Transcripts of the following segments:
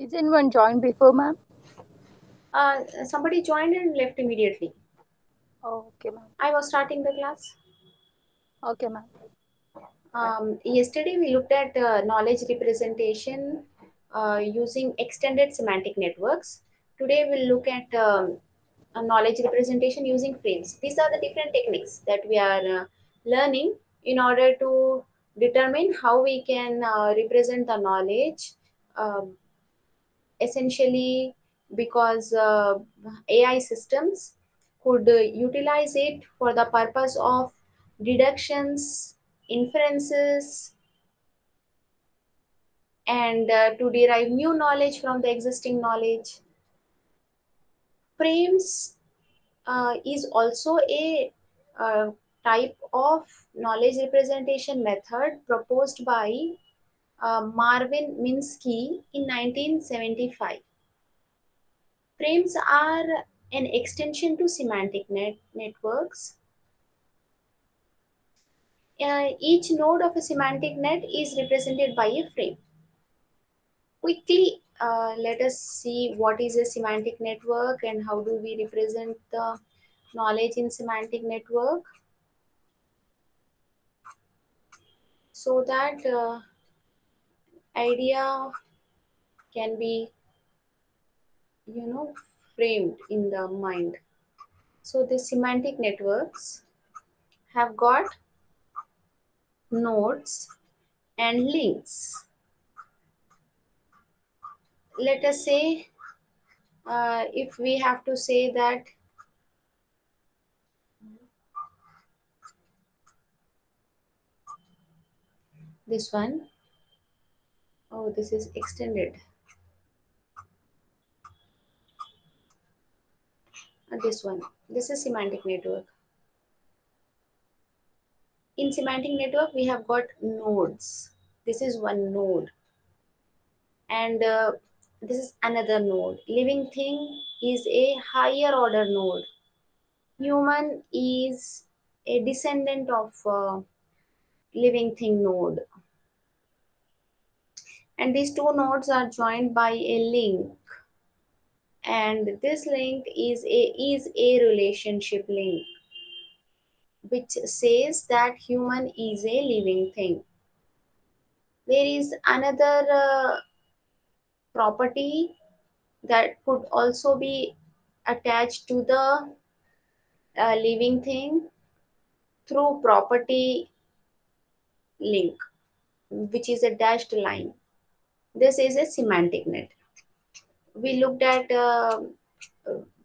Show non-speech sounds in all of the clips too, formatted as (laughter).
Is anyone joined before, ma'am? Uh, somebody joined and left immediately. Oh, okay, ma'am. I was starting the class. Okay, ma'am. Um, yesterday we looked at uh, knowledge representation uh, using extended semantic networks. Today we'll look at um, a knowledge representation using frames. These are the different techniques that we are uh, learning in order to determine how we can uh, represent the knowledge um, essentially because uh, AI systems could uh, utilize it for the purpose of deductions, inferences, and uh, to derive new knowledge from the existing knowledge. Frames uh, is also a uh, type of knowledge representation method proposed by Marvin Minsky in 1975. Frames are an extension to semantic net networks. Uh, each node of a semantic net is represented by a frame. Quickly, uh, let us see what is a semantic network and how do we represent the knowledge in semantic network. So that uh, idea can be, you know, framed in the mind. So the semantic networks have got nodes and links. Let us say uh, if we have to say that this one, oh, this is extended. Uh, this one, this is semantic network. In semantic network, we have got nodes. This is one node. And uh, this is another node. Living thing is a higher order node. Human is a descendant of uh, living thing node. And these two nodes are joined by a link. And this link is a is a relationship link which says that human is a living thing. There is another uh, property that could also be attached to the uh, living thing through property link, which is a dashed line. This is a semantic net. We looked at uh,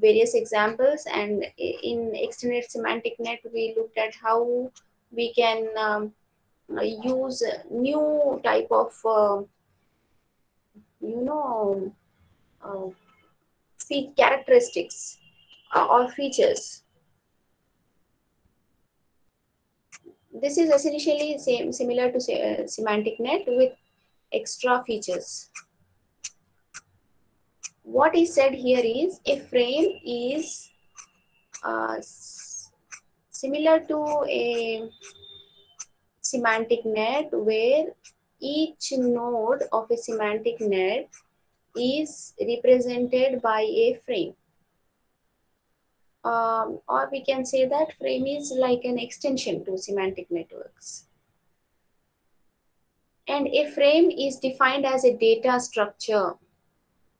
various examples and in extended semantic net, we looked at how we can um, use new type of, uh, you know, uh, characteristics or features this is essentially same similar to uh, semantic net with extra features. What is said here is a frame is uh, similar to a semantic net where each node of a semantic net is represented by a frame. Um, or we can say that frame is like an extension to semantic networks. And a frame is defined as a data structure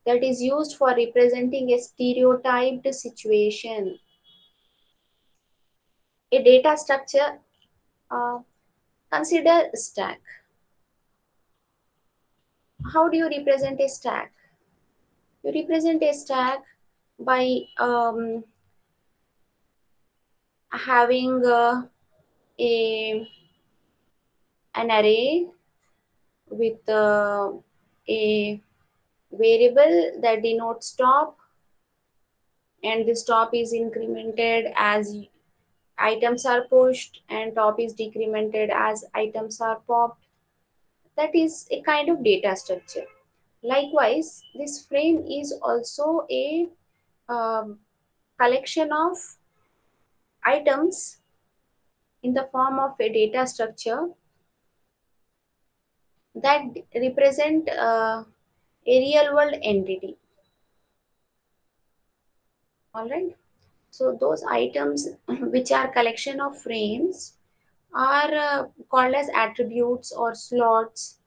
that is used for representing a stereotyped situation. A data structure, uh, consider stack. How do you represent a stack? You represent a stack by um, having uh, a an array with uh, a variable that denotes top and this top is incremented as items are pushed and top is decremented as items are popped. That is a kind of data structure. Likewise this frame is also a um, collection of items in the form of a data structure that represent uh, a real world entity. Alright. So those items (clears throat) which are collection of frames are uh, called as attributes or slots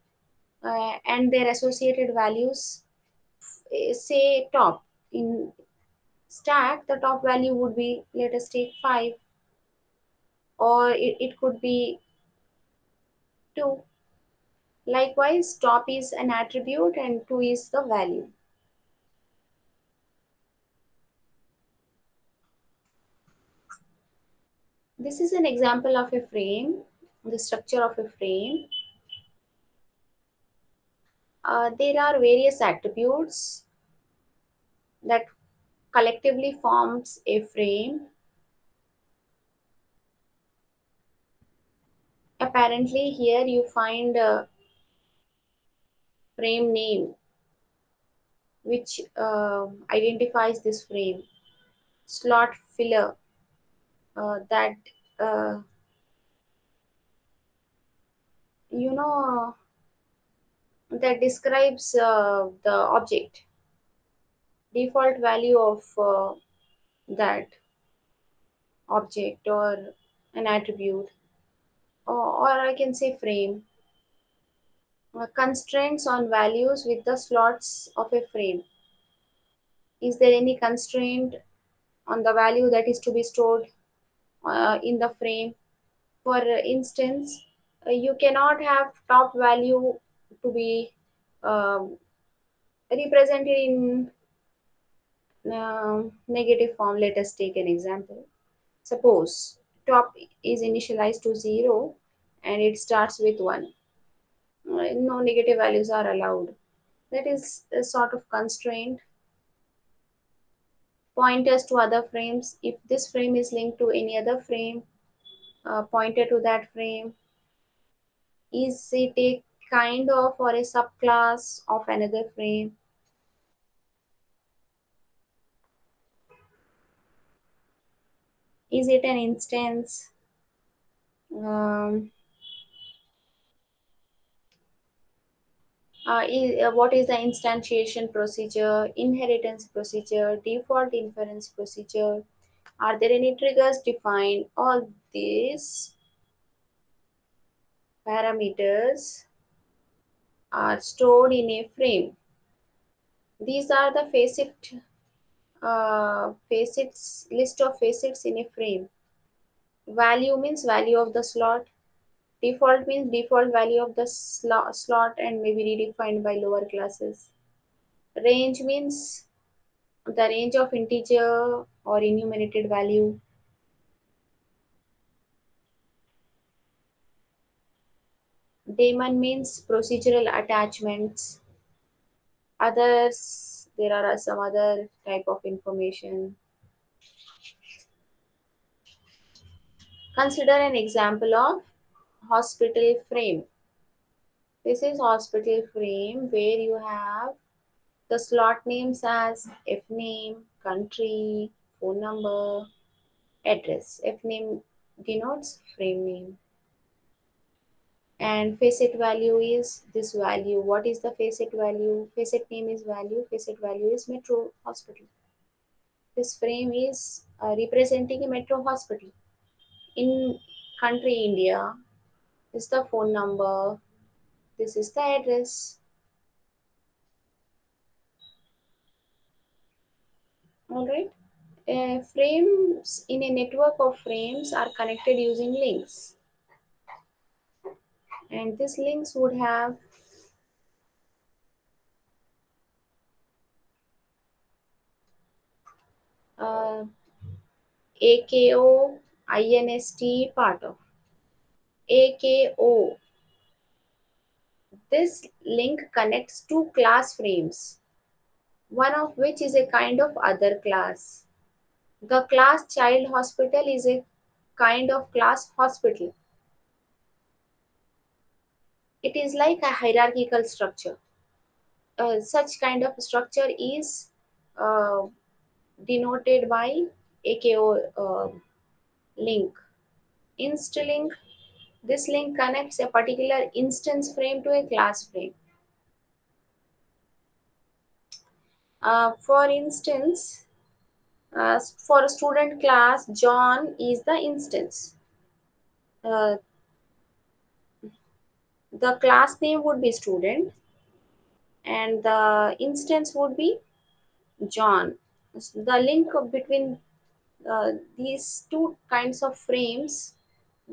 uh, and their associated values uh, say top in stack the top value would be let us take 5 or it, it could be 2 likewise top is an attribute and 2 is the value. This is an example of a frame the structure of a frame. Uh, there are various attributes that collectively forms a frame. Apparently here you find a frame name which uh, identifies this frame. Slot filler uh, that uh, you know that describes uh, the object. Default value of uh, that object or an attribute or, or I can say frame constraints on values with the slots of a frame. Is there any constraint on the value that is to be stored uh, in the frame? For instance uh, you cannot have top value to be um, represented in uh, negative form. Let us take an example. Suppose top is initialized to 0 and it starts with 1 uh, no negative values are allowed. That is a sort of constraint. Pointers to other frames. If this frame is linked to any other frame uh, pointer to that frame is it a kind of or a subclass of another frame? Is it an instance? Um, uh, uh, what is the instantiation procedure inheritance procedure default inference procedure? Are there any triggers defined? All these parameters are stored in a frame. These are the facet uh, facets list of facets in a frame. Value means value of the slot default means default value of the slot, slot and may be redefined by lower classes. Range means the range of integer or enumerated value. Daemon means procedural attachments. Others there are some other type of information. Consider an example of hospital frame this is hospital frame where you have the slot names as F name, country, phone number, address. F name denotes frame name. And facet value is this value. What is the facet value? Facet name is value. Facet value is Metro Hospital. This frame is uh, representing a Metro Hospital. In country India, is the phone number. This is the address. Alright. Uh, frames in a network of frames are connected using links and these links would have uh, AKO INST part of AKO this link connects two class frames one of which is a kind of other class the class child hospital is a kind of class hospital it is like a hierarchical structure. Uh, such kind of structure is uh, denoted by AKO uh, link. Inst link, this link connects a particular instance frame to a class frame. Uh, for instance, uh, for a student class, John is the instance. Uh, the class name would be student and the instance would be John. The link between uh, these two kinds of frames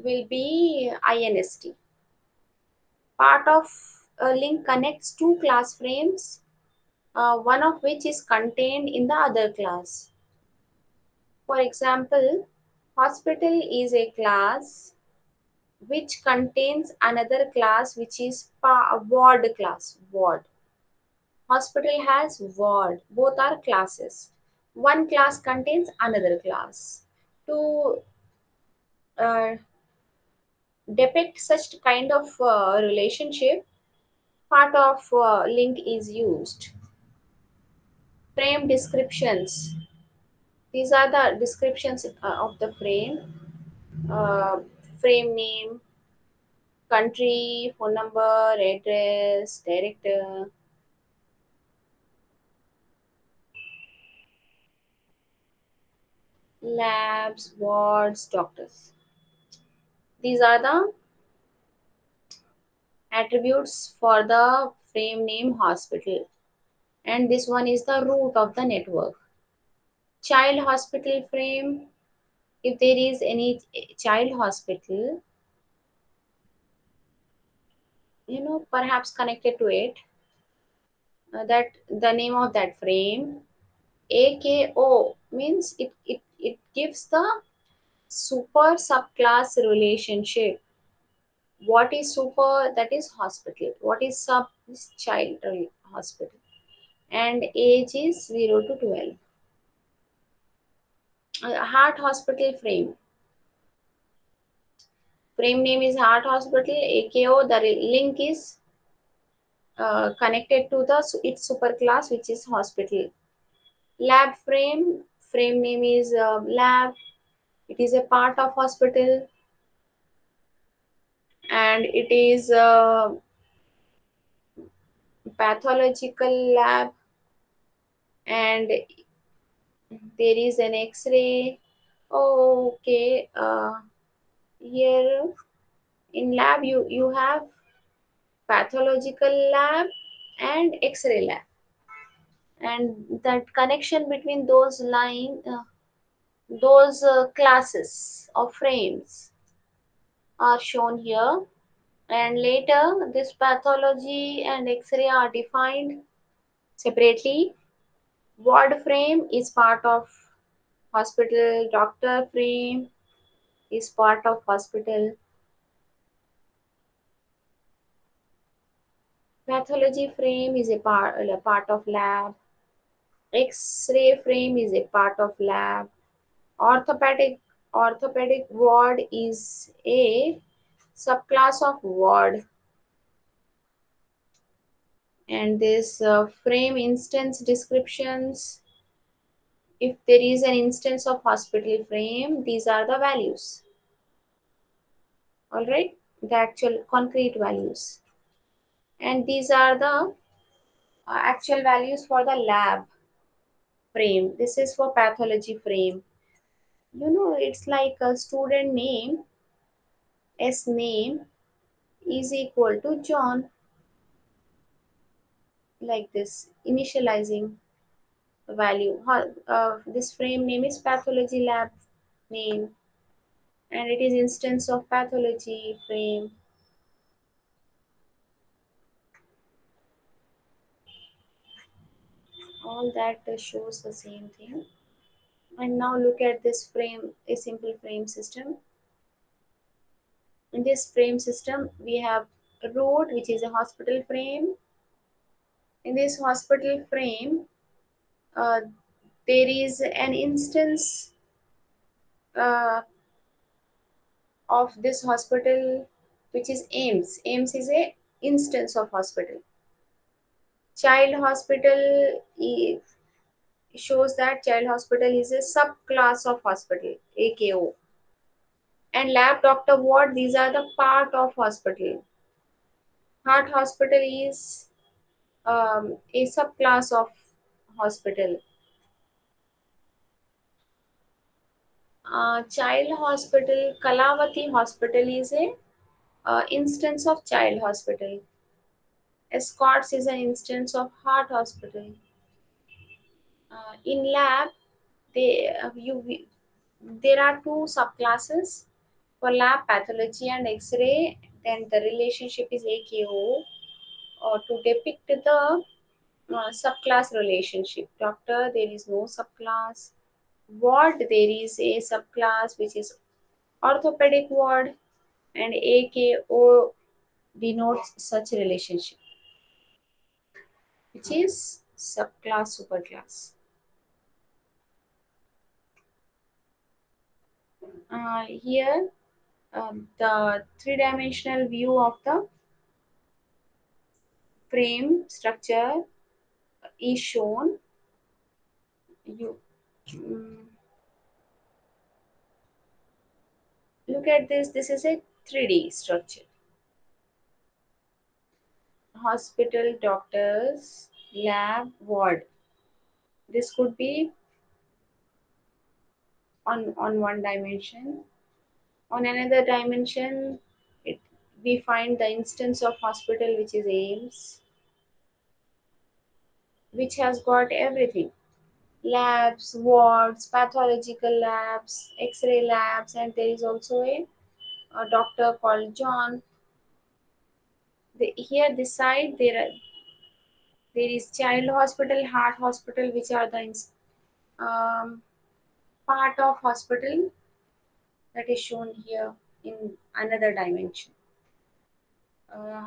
will be INST. Part of a link connects two class frames, uh, one of which is contained in the other class. For example, hospital is a class which contains another class which is a ward class, ward. Hospital has ward, both are classes. One class contains another class. To uh, depict such kind of uh, relationship, part of uh, link is used. Frame descriptions. These are the descriptions uh, of the frame. Uh, frame name, country, phone number, address, director. Labs, wards, doctors. These are the attributes for the frame name hospital. And this one is the root of the network. Child hospital frame. If there is any child hospital you know perhaps connected to it uh, that the name of that frame. Ako means it, it it gives the super subclass relationship. What is super? That is hospital. What is sub? Is child hospital. And age is 0 to 12 uh, heart hospital frame. Frame name is heart hospital ako the link is uh, connected to the its superclass which is hospital. Lab frame frame name is uh, lab it is a part of hospital. And it is a pathological lab. And there is an x-ray. Oh, okay uh, here in lab you you have pathological lab and x-ray lab. And that connection between those line uh, those uh, classes of frames are shown here. And later this pathology and x-ray are defined separately. Ward frame is part of hospital. Doctor frame is part of hospital. Pathology frame is a part, a part of lab. X-ray frame is a part of lab orthopedic orthopedic ward is a subclass of ward. And this uh, frame instance descriptions if there is an instance of hospital frame these are the values. All right? The actual concrete values. And these are the uh, actual values for the lab frame. This is for pathology frame you know it's like a student name s name is equal to john. Like this initializing value. Uh, this frame name is pathology lab name and it is instance of pathology frame. All that shows the same thing and now look at this frame a simple frame system in this frame system we have a road which is a hospital frame in this hospital frame uh, there is an instance uh, of this hospital which is AIIMS. AIIMS is a instance of hospital. Child hospital shows that child hospital is a subclass of hospital, AKO. And lab doctor ward, these are the part of hospital. Heart hospital is um, a subclass of hospital. Uh, child hospital, Kalavati Hospital is a uh, instance of child hospital. Escorts is an instance of heart hospital. Uh, in lab, they uh, you there are two subclasses for lab pathology and X-ray. Then the relationship is AKO or to depict the uh, subclass relationship. Doctor, there is no subclass. Ward, there is a subclass which is orthopedic ward, and AKO denotes such relationship, which is subclass superclass. Uh, here, um, the three-dimensional view of the frame structure is shown. You um, look at this. This is a 3D structure. Hospital, doctors, lab, ward. This could be on on one dimension. On another dimension, it we find the instance of hospital which is AIIMS, which has got everything labs, wards, pathological labs, x ray labs, and there is also a, a doctor called John. The, here, this side, there are there is child hospital, heart hospital, which are the um, part of hospital that is shown here in another dimension. Uh,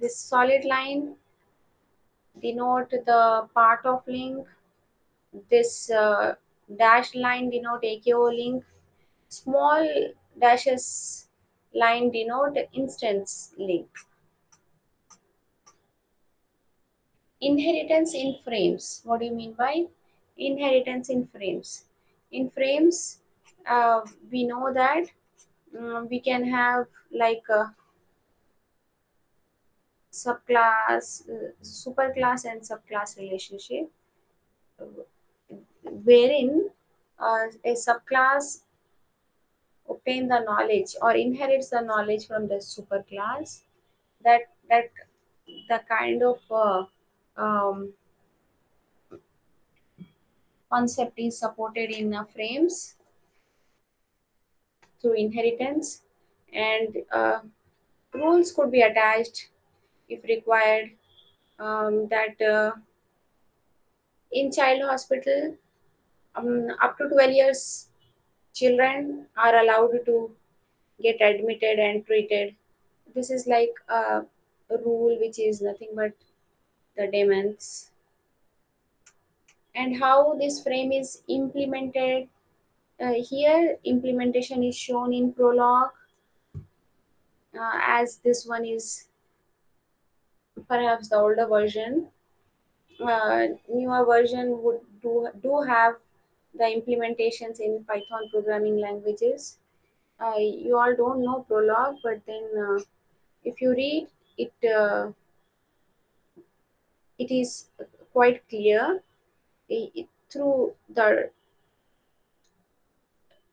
this solid line denote the part of link. This uh, dashed line denote AKO link. Small dashes line denote instance link. Inheritance in frames. What do you mean by inheritance in frames? In frames, uh, we know that um, we can have like a subclass, uh, superclass, and subclass relationship, wherein uh, a subclass obtain the knowledge or inherits the knowledge from the superclass. That that the kind of uh, um, concept is supported in uh, frames through inheritance and uh, rules could be attached if required um, that uh, in child hospital um, up to 12 years children are allowed to get admitted and treated. This is like a, a rule which is nothing but the demons and how this frame is implemented uh, here implementation is shown in Prolog uh, as this one is perhaps the older version. Uh, newer version would do do have the implementations in python programming languages. Uh, you all don't know Prolog but then uh, if you read it uh, it is quite clear through the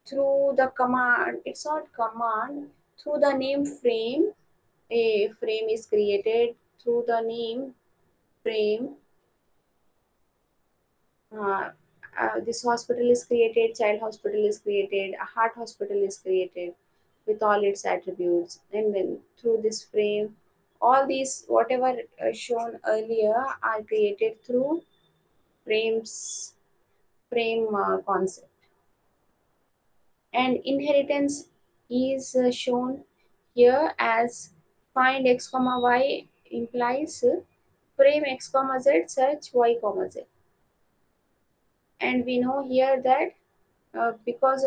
through the command it's not command through the name frame a frame is created through the name frame. Uh, uh, this hospital is created child hospital is created a heart hospital is created with all its attributes. And then through this frame all these whatever uh, shown earlier are created through frames frame uh, concept. And inheritance is uh, shown here as find x comma y implies frame x comma z search y comma z. And we know here that uh, because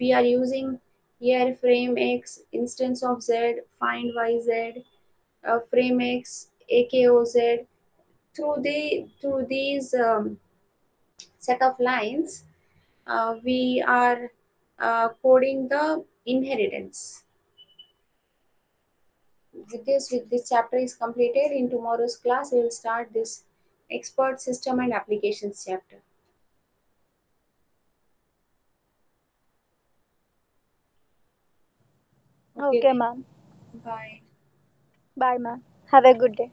we are using here frame x instance of z find yz uh, frame x akoz through the through these um, set of lines uh, we are uh, coding the inheritance. With this with this chapter is completed in tomorrow's class we will start this expert system and applications chapter Okay, ma'am. bye Bye, ma'am. Have a good day.